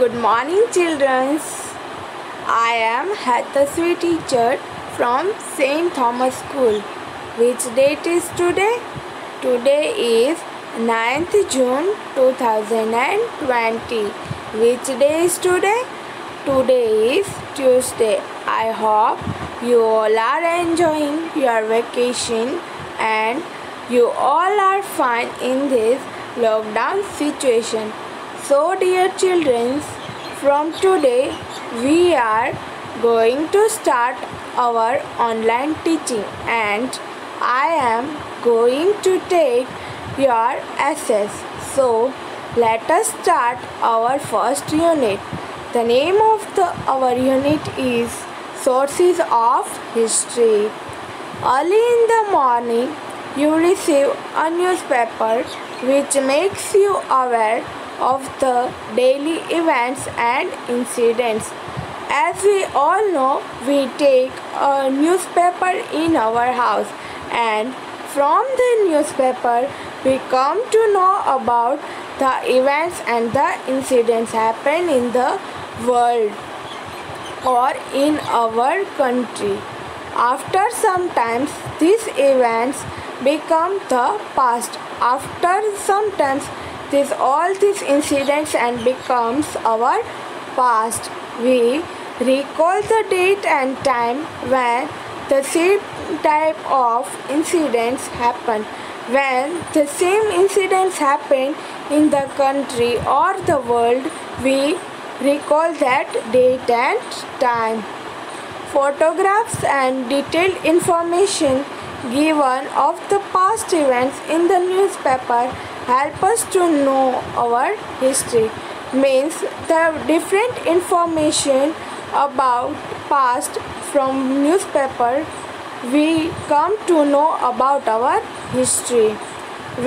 Good morning, children. I am Hathaswi teacher from St. Thomas School. Which date is today? Today is 9th June 2020. Which day is today? Today is Tuesday. I hope you all are enjoying your vacation and you all are fine in this lockdown situation. So, dear children, from today we are going to start our online teaching and I am going to take your SS. So, let us start our first unit. The name of the, our unit is Sources of History. Early in the morning, you receive a newspaper which makes you aware of the daily events and incidents. As we all know, we take a newspaper in our house and from the newspaper we come to know about the events and the incidents happen in the world or in our country. After some times these events become the past. After some times this all these incidents and becomes our past. We recall the date and time when the same type of incidents happened. When the same incidents happen in the country or the world, we recall that date and time. Photographs and detailed information given of the past events in the newspaper help us to know our history. Means the different information about past from newspaper we come to know about our history.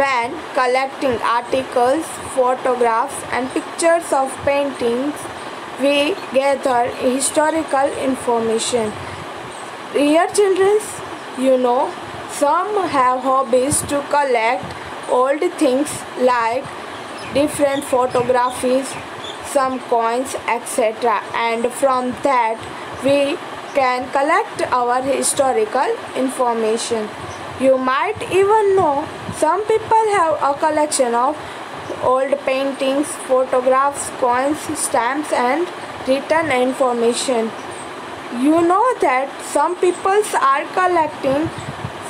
When collecting articles, photographs and pictures of paintings, we gather historical information. Dear children, you know, some have hobbies to collect old things like different photographies, some coins, etc. And from that, we can collect our historical information. You might even know some people have a collection of old paintings, photographs, coins, stamps, and written information. You know that some people are collecting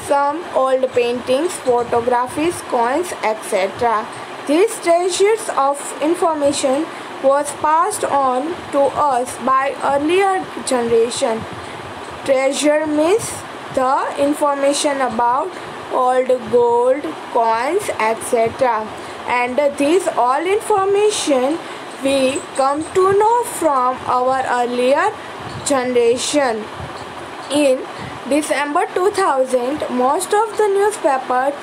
some old paintings, photographs, coins, etc. These treasures of information was passed on to us by earlier generation. Treasure means the information about old gold, coins, etc. And this all information we come to know from our earlier generation. In December 2000, most of the newspapers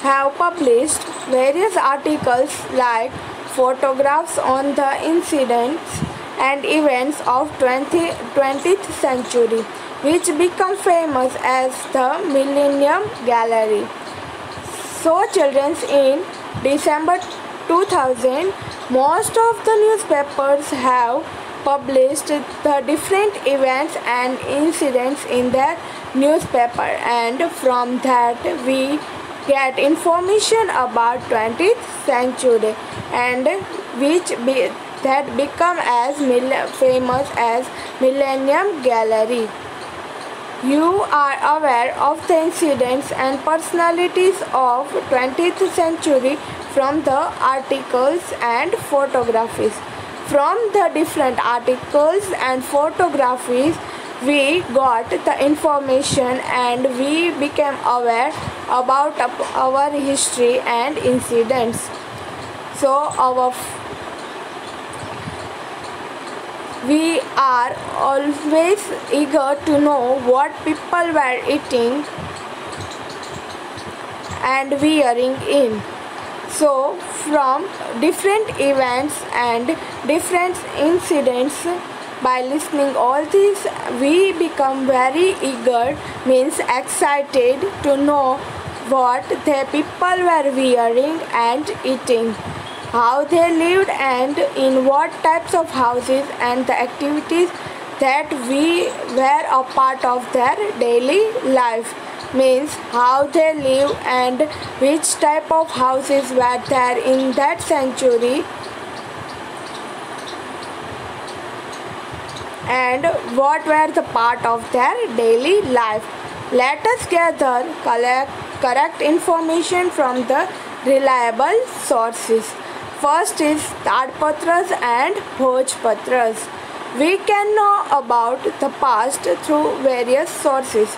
have published various articles like photographs on the incidents and events of 20, 20th century which become famous as the Millennium Gallery. So children in December 2000 most of the newspapers have published the different events and incidents in their newspaper. And from that we get information about 20th century and which be, that become as famous as millennium gallery. You are aware of the incidents and personalities of 20th century from the articles and photographies from the different articles and photographies we got the information and we became aware about our history and incidents. So our we are always eager to know what people were eating and wearing in so from different events and different incidents by listening all these we become very eager means excited to know what the people were wearing and eating how they lived and in what types of houses and the activities that we were a part of their daily life means how they live and which type of houses were there in that century and what were the part of their daily life. Let us gather collect, correct information from the reliable sources. First is Tadpatras and Bhojpatras. We can know about the past through various sources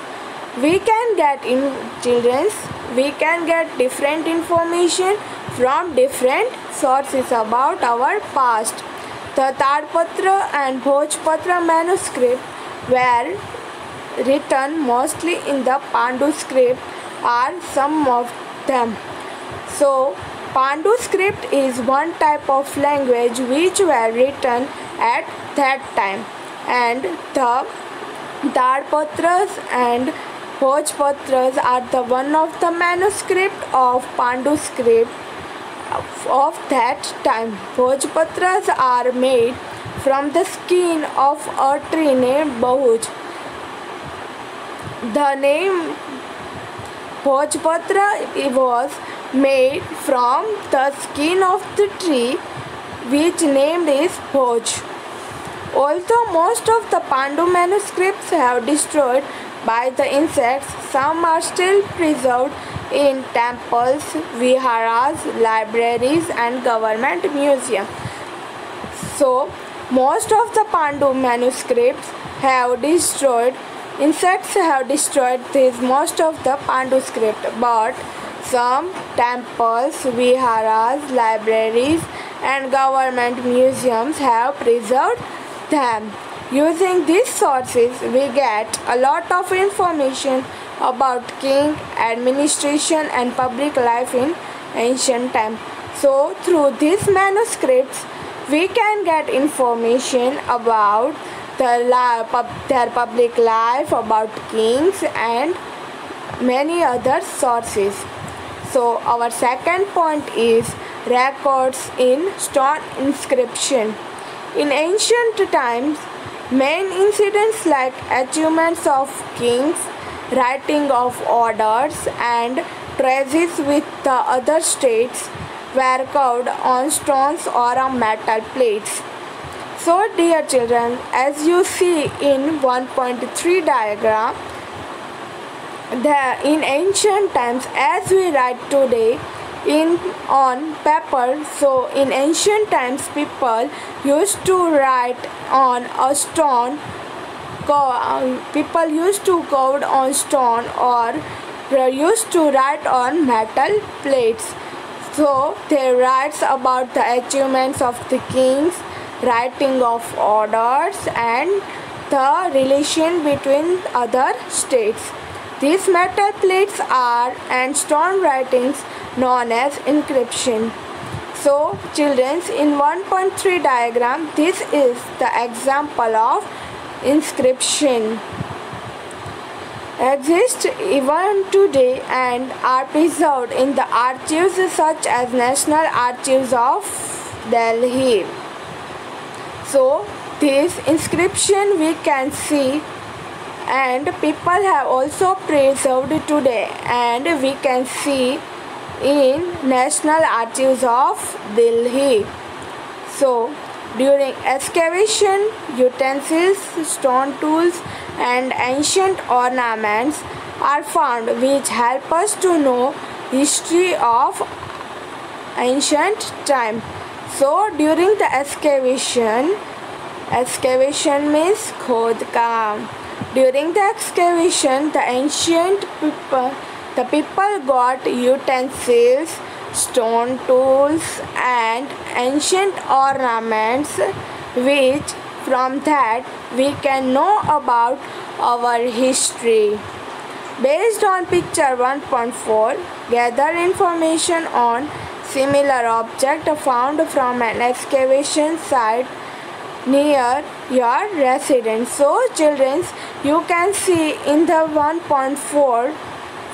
we can get in children's we can get different information from different sources about our past. The Tadpatra and Bhojpatra manuscript were written mostly in the Pandu script are some of them. So Pandu script is one type of language which were written at that time. And the Tadpatras and Bhojpatras are the one of the manuscript of Pandu script of that time. Bhojpatras are made from the skin of a tree named Bahuj. The name Bhojpatra was made from the skin of the tree which named is Bhoj. Although most of the Pandu manuscripts have destroyed by the insects. Some are still preserved in temples, viharas, libraries, and government museums. So, most of the Pandu manuscripts have destroyed. Insects have destroyed this most of the Pandu script, but some temples, viharas, libraries, and government museums have preserved them. Using these sources, we get a lot of information about king, administration and public life in ancient time. So through these manuscripts, we can get information about the, their public life, about kings and many other sources. So our second point is records in stone inscription. In ancient times, Main incidents like achievements of kings, writing of orders, and treaties with the other states were carved on stones or on metal plates. So, dear children, as you see in 1.3 diagram, the, in ancient times, as we write today, in on paper. So in ancient times people used to write on a stone. Um, people used to code on stone or uh, used to write on metal plates. So they writes about the achievements of the kings writing of orders and the relation between other states. These metal plates are and stone writings known as inscription. So children in 1.3 diagram this is the example of inscription exist even today and are preserved in the archives such as National Archives of Delhi. So this inscription we can see and people have also preserved today and we can see in National Archives of Delhi. So, during excavation, utensils, stone tools, and ancient ornaments are found which help us to know history of ancient time. So, during the excavation, excavation means khodka. During the excavation, the ancient people the people got utensils, stone tools, and ancient ornaments, which from that we can know about our history. Based on picture 1.4, gather information on similar object found from an excavation site near your residence. So children, you can see in the 1.4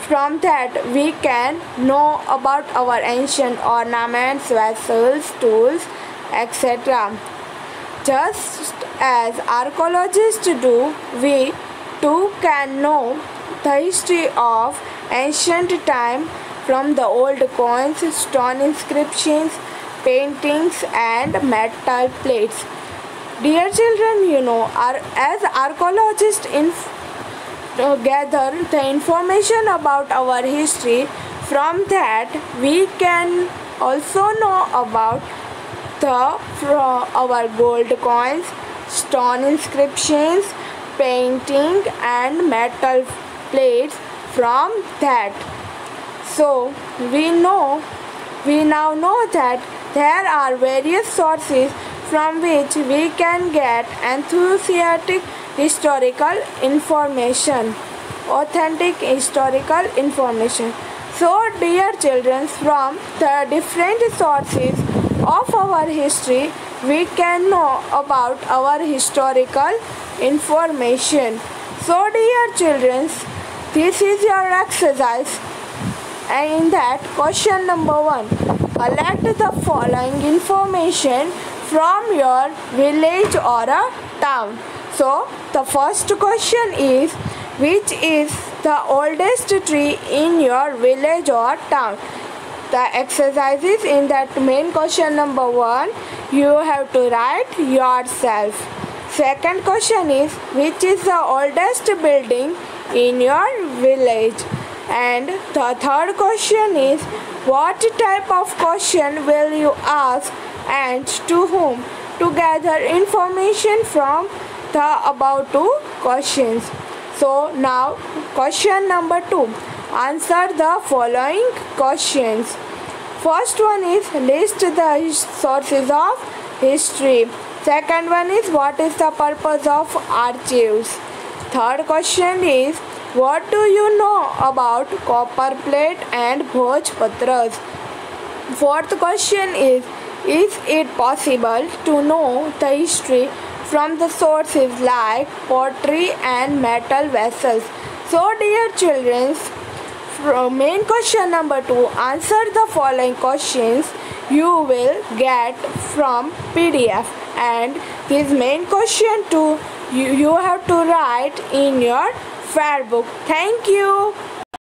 from that we can know about our ancient ornaments, vessels, tools, etc. Just as archaeologists do, we too can know the history of ancient time from the old coins, stone inscriptions, paintings and metal plates. Dear children, you know, as archaeologists in, gather the information about our history, from that we can also know about the our gold coins, stone inscriptions, painting and metal plates from that. So we know we now know that there are various sources from which we can get enthusiastic historical information, authentic historical information. So, dear children, from the different sources of our history, we can know about our historical information. So, dear children, this is your exercise. And in that, question number one, collect the following information from your village or a town. So, the first question is, which is the oldest tree in your village or town? the exercises in that main question number one you have to write yourself. Second question is which is the oldest building in your village? And the third question is what type of question will you ask and to whom? To gather information from the above two questions so now question number two Answer the following questions. First one is list the sources of history. Second one is what is the purpose of archives. Third question is what do you know about copper plate and Bhojpatras? Fourth question is is it possible to know the history from the sources like pottery and metal vessels? So dear children, from main question number 2 answer the following questions you will get from pdf and this main question 2 you, you have to write in your fair book. Thank you